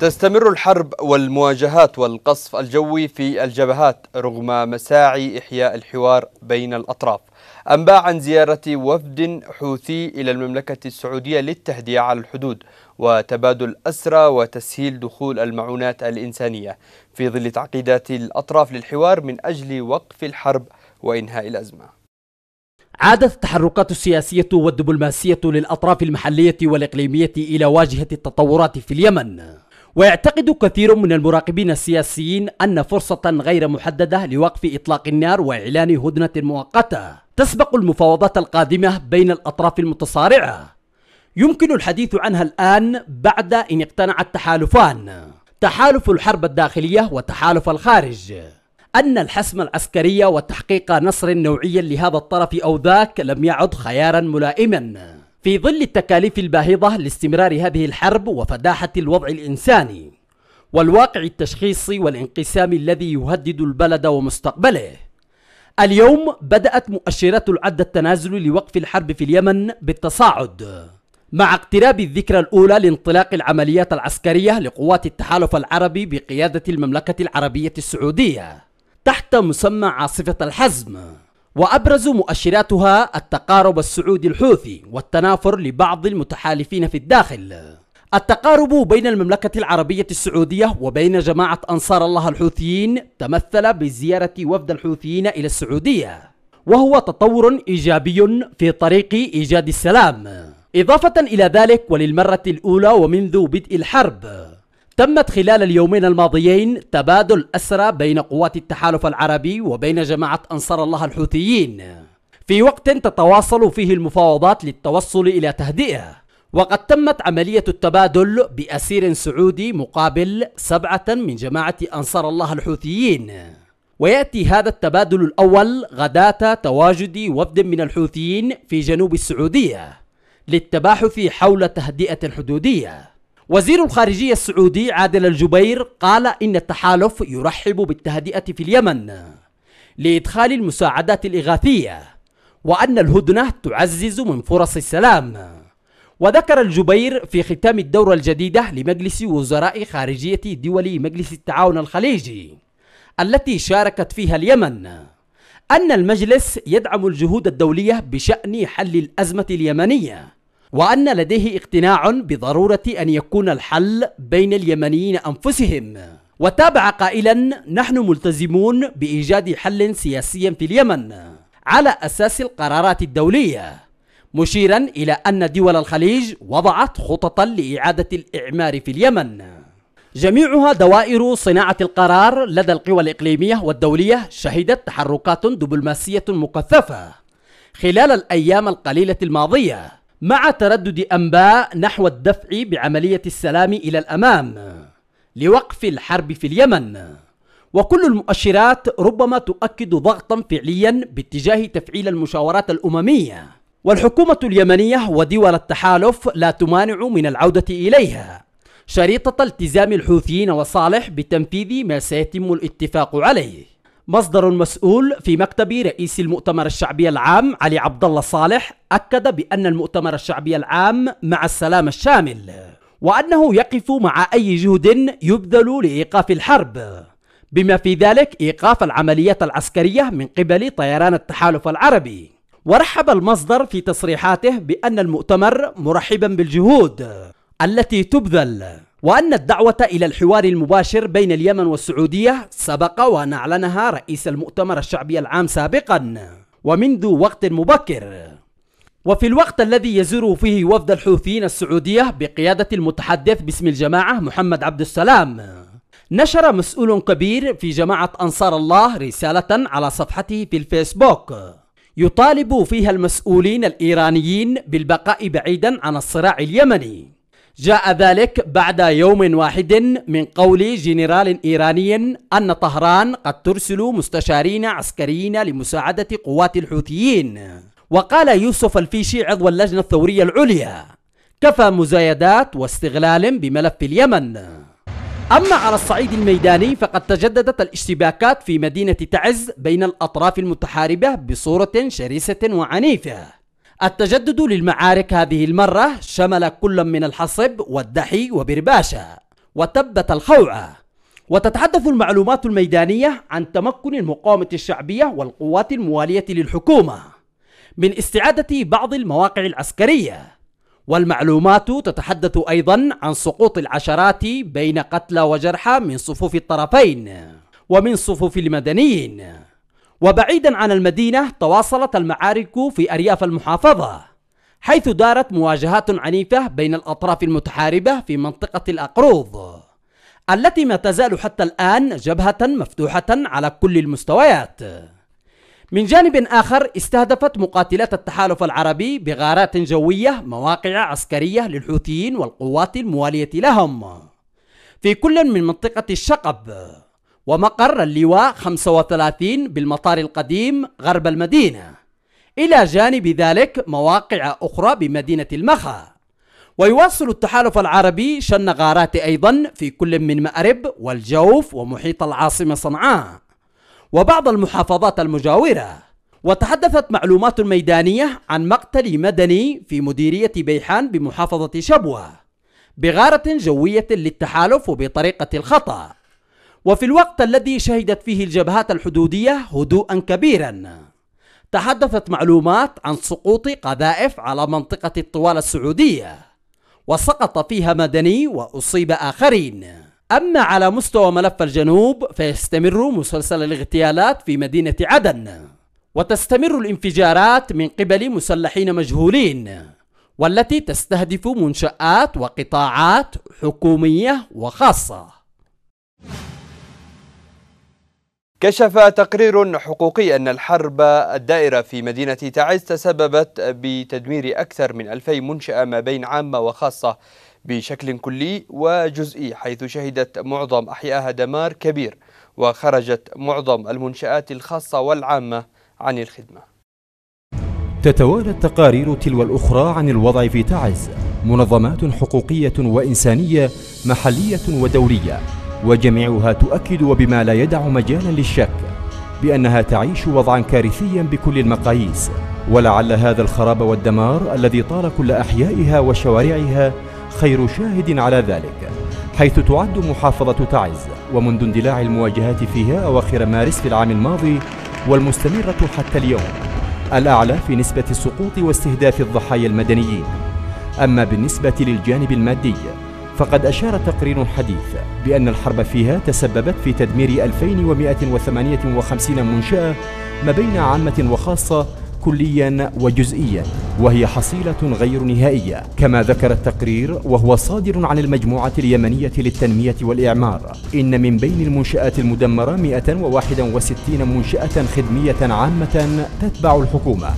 تستمر الحرب والمواجهات والقصف الجوي في الجبهات رغم مساعي إحياء الحوار بين الأطراف. أنباء عن زيارة وفد حوثي إلى المملكة السعودية للتهدئة على الحدود وتبادل أسرى وتسهيل دخول المعونات الإنسانية. في ظل تعقيدات الأطراف للحوار من أجل وقف الحرب وإنهاء الأزمة. عادت التحركات السياسية والدبلوماسية للأطراف المحلية والإقليمية إلى واجهة التطورات في اليمن. ويعتقد كثير من المراقبين السياسيين أن فرصة غير محددة لوقف إطلاق النار وإعلان هدنة مؤقتة. تسبق المفاوضات القادمة بين الأطراف المتصارعة. يمكن الحديث عنها الآن بعد إن اقتنع التحالفان تحالف الحرب الداخلية وتحالف الخارج. أن الحسم العسكري وتحقيق نصر نوعي لهذا الطرف أو ذاك لم يعد خيارا ملائما. في ظل التكاليف الباهظة لاستمرار هذه الحرب وفداحة الوضع الإنساني والواقع التشخيصي والانقسام الذي يهدد البلد ومستقبله. اليوم بدأت مؤشرات العد التنازل لوقف الحرب في اليمن بالتصاعد مع اقتراب الذكرى الأولى لانطلاق العمليات العسكرية لقوات التحالف العربي بقيادة المملكة العربية السعودية تحت مسمى عاصفة الحزم. وأبرز مؤشراتها التقارب السعودي الحوثي والتنافر لبعض المتحالفين في الداخل. التقارب بين المملكة العربية السعودية وبين جماعة أنصار الله الحوثيين تمثل بزيارة وفد الحوثيين إلى السعودية وهو تطور إيجابي في طريق إيجاد السلام. إضافة إلى ذلك وللمرة الأولى ومنذ بدء الحرب تمت خلال اليومين الماضيين تبادل أسرى بين قوات التحالف العربي وبين جماعة أنصار الله الحوثيين. في وقت تتواصل فيه المفاوضات للتوصل إلى تهدئة. وقد تمت عملية التبادل بأسير سعودي مقابل سبعة من جماعة أنصار الله الحوثيين. ويأتي هذا التبادل الأول غداة تواجد وفد من الحوثيين في جنوب السعودية للتباحث حول تهدئة حدودية. وزير الخارجية السعودي عادل الجبير قال إن التحالف يرحب بالتهدئة في اليمن لإدخال المساعدات الإغاثية وأن الهدنة تعزز من فرص السلام. وذكر الجبير في ختام الدورة الجديدة لمجلس وزراء خارجية دول مجلس التعاون الخليجي التي شاركت فيها اليمن أن المجلس يدعم الجهود الدولية بشأن حل الأزمة اليمنية. وأن لديه اقتناع بضرورة أن يكون الحل بين اليمنيين أنفسهم. وتابع قائلا نحن ملتزمون بإيجاد حل سياسي في اليمن على أساس القرارات الدولية مشيرا إلى أن دول الخليج وضعت خططا لإعادة الإعمار في اليمن. جميعها دوائر صناعة القرار لدى القوى الإقليمية والدولية شهدت تحركات دبلوماسية مكثفة خلال الأيام القليلة الماضية. مع تردد أنباء نحو الدفع بعملية السلام إلى الأمام لوقف الحرب في اليمن. وكل المؤشرات ربما تؤكد ضغطا فعليا باتجاه تفعيل المشاورات الأممية. والحكومة اليمنية ودول التحالف لا تمانع من العودة إليها. شريطة التزام الحوثيين وصالح بتنفيذ ما سيتم الاتفاق عليه. مصدر مسؤول في مكتب رئيس المؤتمر الشعبي العام علي عبد الله صالح أكد بأن المؤتمر الشعبي العام مع السلام الشامل وأنه يقف مع أي جهد يبذل لإيقاف الحرب. بما في ذلك إيقاف العمليات العسكرية من قبل طيران التحالف العربي. ورحب المصدر في تصريحاته بأن المؤتمر مرحبا بالجهود التي تبذل. وأن الدعوة إلى الحوار المباشر بين اليمن والسعودية سبق وأن أعلنها رئيس المؤتمر الشعبي العام سابقا ومنذ وقت مبكر. وفي الوقت الذي يزور فيه وفد الحوثيين السعودية بقيادة المتحدث باسم الجماعة محمد عبد السلام. نشر مسؤول كبير في جماعة أنصار الله رسالة على صفحته في الفيسبوك. يطالب فيها المسؤولين الإيرانيين بالبقاء بعيدا عن الصراع اليمني. جاء ذلك بعد يوم واحد من قول جنرال إيراني أن طهران قد ترسل مستشارين عسكريين لمساعدة قوات الحوثيين. وقال يوسف الفيشي عضو اللجنة الثورية العليا كفى مزايدات واستغلال بملف اليمن أما على الصعيد الميداني فقد تجددت الاشتباكات في مدينة تعز بين الأطراف المتحاربة بصورة شرسة وعنيفة. التجدد للمعارك هذه المرة شمل كل من الحصب والدحي وبرباشة وتبت الخوعة. وتتحدث المعلومات الميدانية عن تمكن المقاومة الشعبية والقوات الموالية للحكومة من استعادة بعض المواقع العسكرية. والمعلومات تتحدث أيضا عن سقوط العشرات بين قتلى وجرحى من صفوف الطرفين ومن صفوف المدنيين. وبعيدا عن المدينة تواصلت المعارك في أرياف المحافظة حيث دارت مواجهات عنيفة بين الأطراف المتحاربة في منطقة الأقروض التي ما تزال حتى الآن جبهة مفتوحة على كل المستويات. من جانب آخر استهدفت مقاتلات التحالف العربي بغارات جوية مواقع عسكرية للحوثيين والقوات الموالية لهم. في كل من منطقة الشقب ومقر اللواء 35 بالمطار القديم غرب المدينة. إلى جانب ذلك مواقع أخرى بمدينة المخا. ويواصل التحالف العربي شن غارات أيضا في كل من مأرب والجوف ومحيط العاصمة صنعاء. وبعض المحافظات المجاورة. وتحدثت معلومات ميدانية عن مقتل مدني في مديرية بيحان بمحافظة شبوة. بغارة جوية للتحالف وبطريقة الخطأ. وفي الوقت الذي شهدت فيه الجبهات الحدودية هدوءا كبيرا. تحدثت معلومات عن سقوط قذائف على منطقة الطوال السعودية وسقط فيها مدني وأصيب آخرين. أما على مستوى ملف الجنوب فيستمر مسلسل الاغتيالات في مدينة عدن وتستمر الانفجارات من قبل مسلحين مجهولين والتي تستهدف منشآت وقطاعات حكومية وخاصة. كشف تقرير حقوقي أن الحرب الدائرة في مدينة تعز تسببت بتدمير أكثر من ألفي منشأة ما بين عامة وخاصة بشكل كلي وجزئي حيث شهدت معظم أحيائها دمار كبير وخرجت معظم المنشآت الخاصة والعامة عن الخدمة. تتوالى التقارير تلو الأخرى عن الوضع في تعز منظمات حقوقية وإنسانية محلية ودولية. وجميعها تؤكد وبما لا يدع مجالا للشك بأنها تعيش وضعا كارثيا بكل المقاييس. ولعل هذا الخراب والدمار الذي طال كل أحيائها وشوارعها خير شاهد على ذلك حيث تعد محافظة تعز. ومنذ اندلاع المواجهات فيها أواخر مارس في العام الماضي والمستمرة حتى اليوم الأعلى في نسبة السقوط واستهداف الضحايا المدنيين. أما بالنسبة للجانب المادي فقد أشار تقرير حديث بأن الحرب فيها تسببت في تدمير 2158 منشأة ما بين عامة وخاصة كليا وجزئيا وهي حصيلة غير نهائية. كما ذكر التقرير وهو صادر عن المجموعة اليمنية للتنمية والإعمار. إن من بين المنشآت المدمرة 161 منشأة خدمية عامة تتبع الحكومة.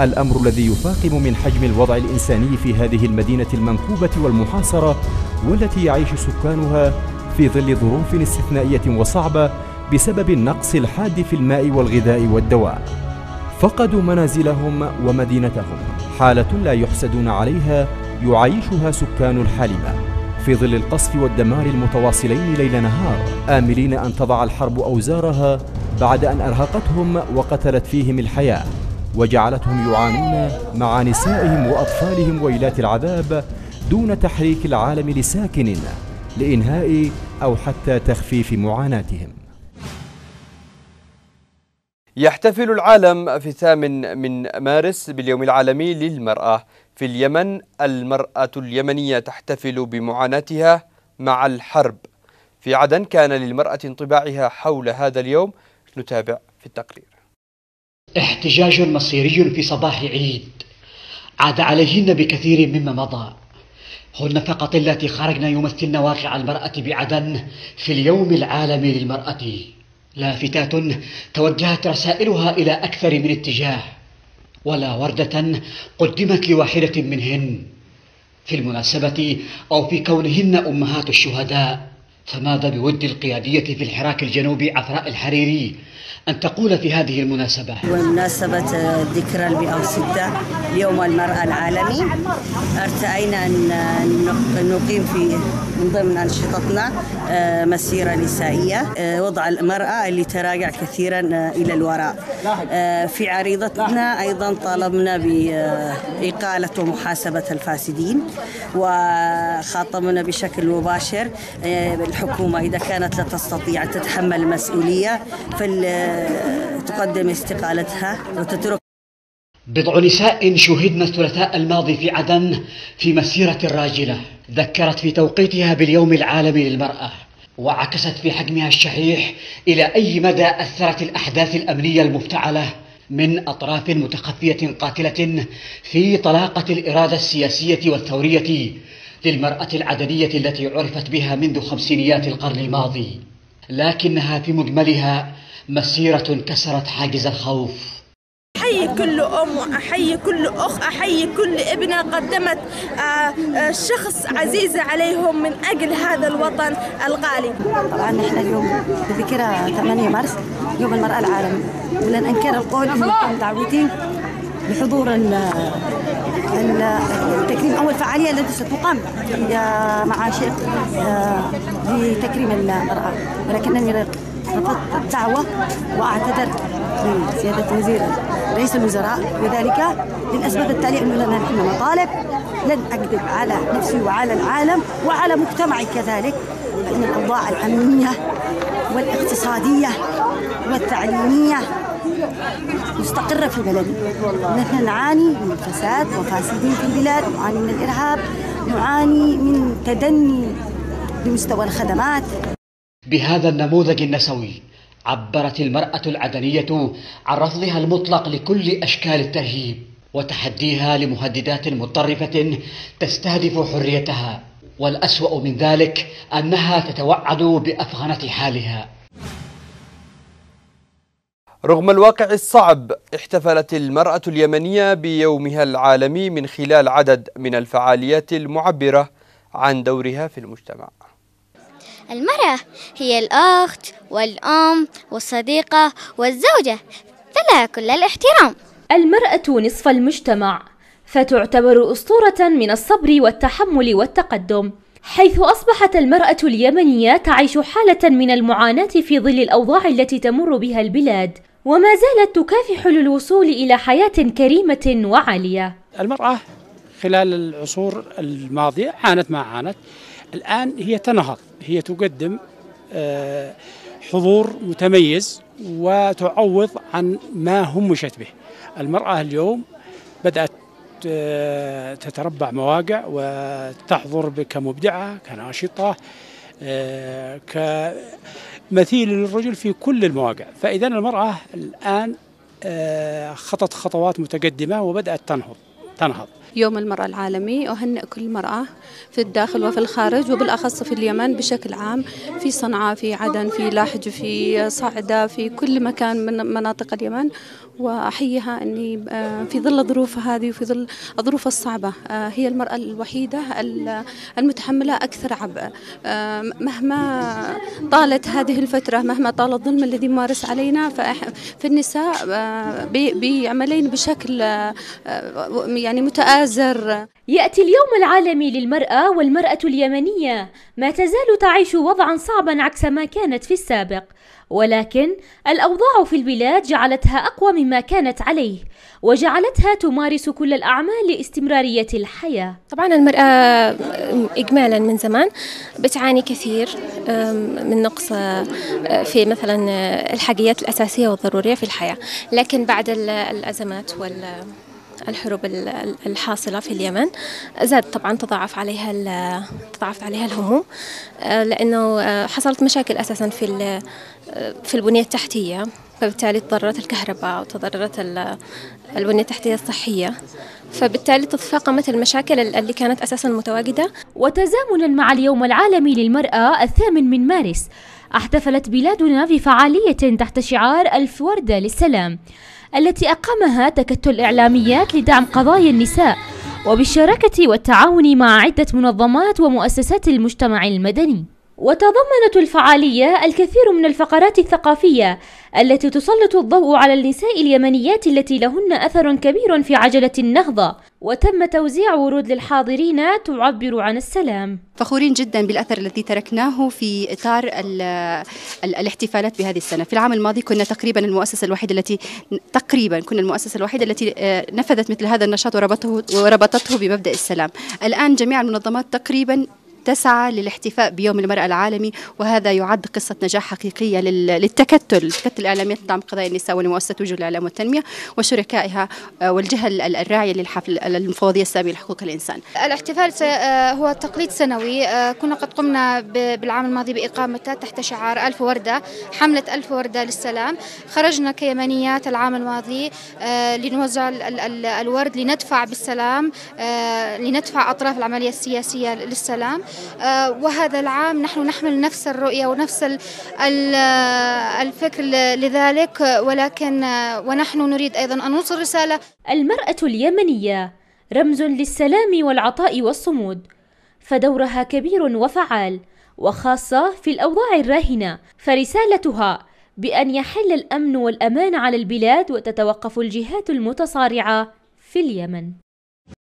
الأمر الذي يفاقم من حجم الوضع الإنساني في هذه المدينة المنكوبة والمحاصرة والتي يعيش سكانها في ظل ظروف استثنائية وصعبة بسبب النقص الحاد في الماء والغذاء والدواء. فقدوا منازلهم ومدينتهم. حالة لا يحسدون عليها يعيشها سكان الحالمة. في ظل القصف والدمار المتواصلين ليل نهار آملين أن تضع الحرب أوزارها بعد أن أرهقتهم وقتلت فيهم الحياة. وجعلتهم يعانون مع نسائهم وأطفالهم ويلات العذاب دون تحريك العالم لساكن لإنهاء أو حتى تخفيف معاناتهم. يحتفل العالم في الثامن من مارس باليوم العالمي للمرأة في اليمن. المرأة اليمنية تحتفل بمعاناتها مع الحرب. في عدن كان للمرأة انطباعها حول هذا اليوم. نتابع في التقرير. احتجاج مصيري في صباح عيد. عاد عليهن بكثير مما مضى. هن فقط التي خرجن يمثلن واقع المرأة بعدن في اليوم العالمي للمرأة. لافتات توجهت رسائلها إلى أكثر من اتجاه. ولا وردة قدمت لواحدة منهن. في المناسبة أو في كونهن أمهات الشهداء. فماذا بود القيادية في الحراك الجنوبي عفراء الحريري أن تقول في هذه المناسبة؟ بمناسبة ذكرى المئة وستة يوم المرأة العالمي أرتأينا أن نقيم في من ضمن أنشطتنا آه، مسيرة نسائية آه، وضع المرأة اللي تراجع كثيرا آه، إلى الوراء. في عريضتنا أيضا طالبنا بإقالة ومحاسبة الفاسدين وخاطبنا بشكل مباشر الحكومة إذا كانت لا تستطيع أن تتحمل المسؤولية فلتقدم استقالتها وتترك بضع نساء شهدنا الثلاثاء الماضي في عدن في مسيرة راجلة ذكرت في توقيتها باليوم العالمي للمرأة وعكست في حجمها الشحيح إلى أي مدى أثرت الأحداث الأمنية المفتعلة من أطراف متخفية قاتلة في طلاقة الإرادة السياسية والثورية للمرأة العدنية التي عرفت بها منذ خمسينيات القرن الماضي لكنها في مجملها مسيرة كسرت حاجز الخوف. أحيي كل أم وأحيي كل أخ أحيي كل ابنة قدمت آه، آه، شخص عزيزة عليهم من أجل هذا الوطن الغالي. طبعا نحن اليوم بذكرى 8 مارس يوم المرأة العالمي ولن أنكر القول كنا متعودين بحضور التكريم أول فعالية التي ستقام يا معاشر آه، لتكريم المرأة. ولكنني رفضت الدعوة وأعتذر لسيادة وزير رئيس الوزراء. وذلك للأسباب التالية أنه لنا نحن مطالب لن أكذب على نفسي وعلى العالم وعلى مجتمعي كذلك فإن الأوضاع الأمنية والاقتصادية والتعليمية مستقرة في بلدي نحن نعاني من فساد وفاسدين في البلاد نعاني من الإرهاب نعاني من تدني بمستوى الخدمات. بهذا النموذج النسوي عبرت المرأة العدنية عن رفضها المطلق لكل أشكال الترهيب وتحديها لمهددات متطرفة تستهدف حريتها. والأسوأ من ذلك أنها تتوعد بأفغنة حالها. رغم الواقع الصعب احتفلت المرأة اليمنية بيومها العالمي من خلال عدد من الفعاليات المعبرة عن دورها في المجتمع. المرأة هي الأخت والأم والصديقة والزوجة فلها كل الاحترام. المرأة نصف المجتمع فتعتبر أسطورة من الصبر والتحمل والتقدم حيث أصبحت المرأة اليمنية تعيش حالة من المعاناة في ظل الأوضاع التي تمر بها البلاد وما زالت تكافح للوصول إلى حياة كريمة وعالية. المرأة خلال العصور الماضية عانت ما عانت. الآن هي تنهض هي تقدم آه، حضور متميز وتعوض عن ما همشت به. المرأة اليوم بدأت آه، تتربع مواقع وتحضر كمبدعة كناشطة آه، كمثيل للرجل في كل المواقع. فإذا المرأة الآن خطت خطوات متقدمة وبدأت تنهض تنهض. يوم المرأة العالمي أهنئ كل مرأة في الداخل وفي الخارج وبالأخص في اليمن بشكل عام في صنعاء في عدن في لاحج في صعدة في كل مكان من مناطق اليمن. وأحييها أني آه، في ظل الظروف هذه وفي ظل الظروف الصعبة آه، هي المرأة الوحيدة ال- المتحملة أكثر عبء. مهما طالت هذه الفترة مهما طال الظلم الذي يمارس علينا فالنساء آه، بي- بيعملين بشكل يعني متآزر. يأتي اليوم العالمي للمرأة والمرأة اليمنية. ما تزال تعيش وضعا صعبا عكس ما كانت في السابق. ولكن الأوضاع في البلاد جعلتها أقوى مما كانت عليه وجعلتها تمارس كل الأعمال لاستمرارية الحياة. طبعا المرأة إجمالا من زمان بتعاني كثير من نقص أه، في مثلا أه، الحاجيات الأساسية والضرورية في الحياة. لكن بعد ال- الأزمات وال الحروب ال- ال- الحاصلة في اليمن. زاد طبعا تضاعف عليها ال- تضاعف عليها الهموم أه، لأنه أه، حصلت مشاكل أساسا في أه، في البنية التحتية فبالتالي تضررت الكهرباء وتضررت ال- البنية التحتية الصحية. فبالتالي تتفاقمت المشاكل اللي كانت أساسا متواجدة. وتزامنا مع اليوم العالمي للمرأة الثامن من مارس احتفلت بلادنا بفعالية تحت شعار ألف وردة للسلام. التي أقامها تكتل إعلاميات لدعم قضايا النساء وبالشراكة والتعاون مع عدة منظمات ومؤسسات المجتمع المدني. وتضمنت الفعالية الكثير من الفقرات الثقافية التي تسلط الضوء على النساء اليمنيات التي لهن أثر كبير في عجلة النهضة وتم توزيع ورود للحاضرين تعبر عن السلام. فخورين جدا بالأثر الذي تركناه في إطار ال ال الاحتفالات بهذه السنة. في العام الماضي كنا تقريبا المؤسسة الوحيدة التي تقريبا كنا المؤسسة الوحيدة التي آه، نفذت مثل هذا النشاط وربطه وربطته بمبدأ السلام. الآن جميع المنظمات تقريبا تسعى للاحتفاء بيوم المرأة العالمي وهذا يعد قصة نجاح حقيقية للتكتل التكتل الإعلامي لدعم قضايا النساء ولمؤسسة وجه الإعلام والتنمية وشركائها آه، والجهة الراعية للحفل المفوضية السامية لحقوق الإنسان. الاحتفال آه، هو تقليد سنوي آه، كنا قد قمنا بالعام الماضي بإقامته تحت شعار ألف وردة حملة ألف وردة للسلام. خرجنا كيمنيات العام الماضي لنوزع الورد لندفع بالسلام لندفع أطراف العملية السياسية للسلام. وهذا العام نحن نحمل نفس الرؤية ونفس الفكر لذلك ولكن آه، ونحن نريد أيضا أن نوصل رسالة المرأة اليمنية رمز للسلام والعطاء والصمود فدورها كبير وفعال وخاصة في الأوضاع الراهنة فرسالتها بأن يحل الأمن والأمان على البلاد وتتوقف الجهات المتصارعة في اليمن.